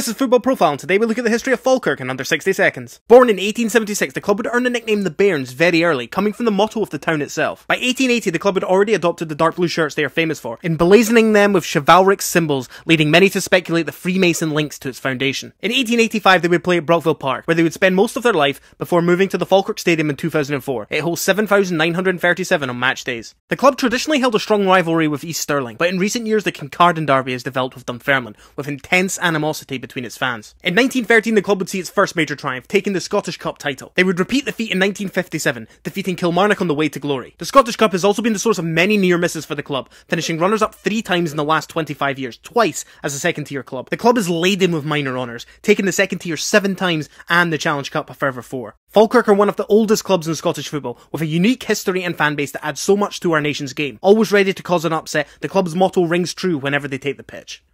This is Football Profile, and today we look at the history of Falkirk in under 60 seconds. Born in 1876, the club would earn the nickname the Bairns very early, coming from the motto of the town itself. By 1880, the club had already adopted the dark blue shirts they are famous for, emblazoning them with chivalric symbols, leading many to speculate the Freemason links to its foundation. In 1885, they would play at Brockville Park, where they would spend most of their life before moving to the Falkirk Stadium in 2004. It holds 7,937 on match days. The club traditionally held a strong rivalry with East Stirling, but in recent years the Kincardine derby has developed with Dunfermline, with intense animosity between its fans. In 1913, the club would see its first major triumph, taking the Scottish Cup title. They would repeat the feat in 1957, defeating Kilmarnock on the way to glory. The Scottish Cup has also been the source of many near misses for the club, finishing runners up three times in the last 25 years, twice as a second tier club. The club is laden with minor honours, taking the second tier seven times and the Challenge Cup a further four. Falkirk are one of the oldest clubs in Scottish football, with a unique history and fan base that adds so much to our nation's game. Always ready to cause an upset, the club's motto rings true whenever they take the pitch.